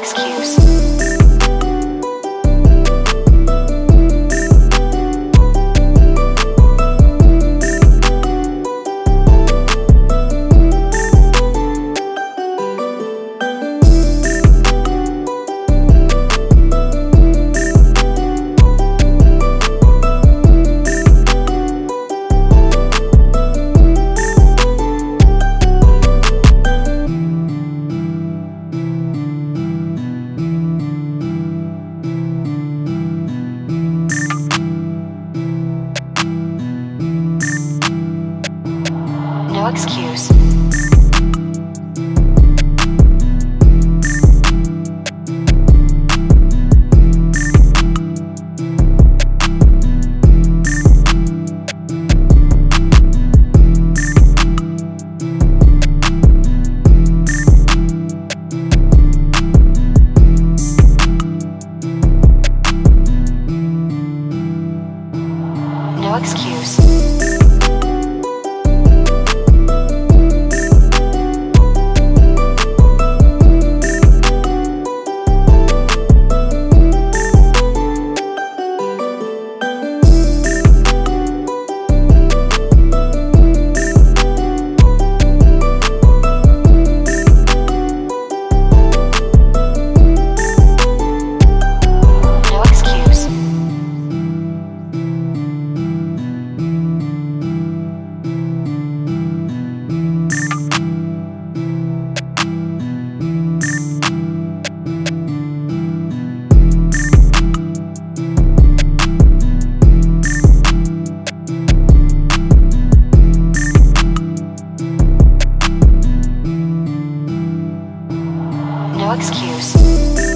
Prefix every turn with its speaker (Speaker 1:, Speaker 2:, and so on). Speaker 1: Excuse. Dog's cues. No excuse. no excuse.